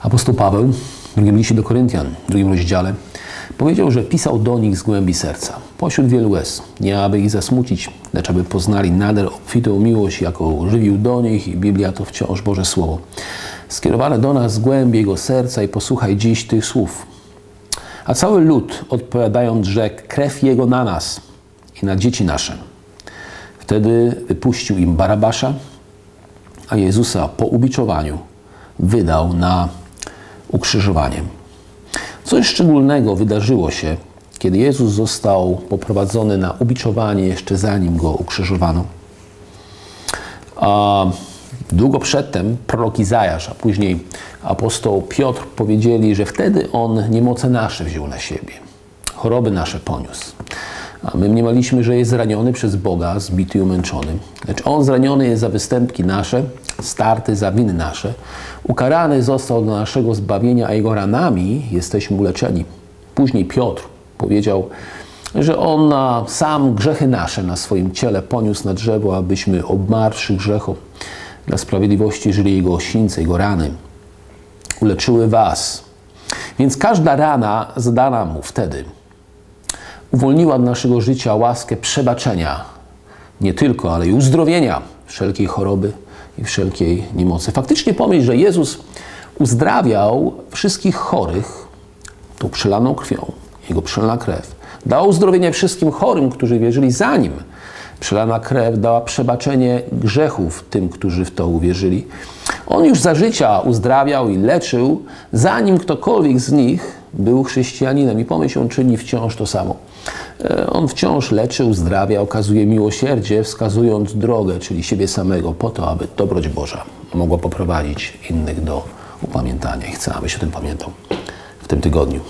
Apostoł Paweł w drugim liście do Koryntian, w drugim rozdziale, powiedział, że pisał do nich z głębi serca, pośród wielu łez, nie aby ich zasmucić, lecz aby poznali nader obfitą miłość, jaką żywił do nich i Biblia to wciąż Boże Słowo. Skierowane do nas z głębi Jego serca i posłuchaj dziś tych słów. A cały lud odpowiadając, rzekł krew Jego na nas i na dzieci nasze. Wtedy wypuścił im Barabasza, a Jezusa po ubiczowaniu wydał na ukrzyżowanie. Coś szczególnego wydarzyło się, kiedy Jezus został poprowadzony na ubiczowanie jeszcze zanim go ukrzyżowano. A długo przedtem prorok Izajasz, a później apostoł Piotr powiedzieli, że wtedy on niemoce nasze wziął na siebie, choroby nasze poniósł. A my mniemaliśmy, że jest zraniony przez Boga, zbity i umęczony. Lecz On zraniony jest za występki nasze, starty za winy nasze. Ukarany został do naszego zbawienia, a Jego ranami jesteśmy uleczeni. Później Piotr powiedział, że On na sam grzechy nasze na swoim ciele poniósł na drzewo, abyśmy obmarwszy grzechom dla sprawiedliwości żyli Jego osińce, Jego rany. Uleczyły was. Więc każda rana zadana Mu wtedy uwolniła od naszego życia łaskę przebaczenia, nie tylko, ale i uzdrowienia wszelkiej choroby i wszelkiej niemocy. Faktycznie pomyśl, że Jezus uzdrawiał wszystkich chorych tą przelaną krwią, Jego przelana krew. Dał uzdrowienie wszystkim chorym, którzy wierzyli za Nim. Przelana krew dała przebaczenie grzechów tym, którzy w to uwierzyli. On już za życia uzdrawiał i leczył, zanim ktokolwiek z nich był chrześcijaninem. I pomyśl, on czyni wciąż to samo. On wciąż leczy, uzdrawia, okazuje miłosierdzie, wskazując drogę, czyli siebie samego, po to, aby dobroć Boża mogła poprowadzić innych do upamiętania. I chcę, abyś o tym pamiętał w tym tygodniu.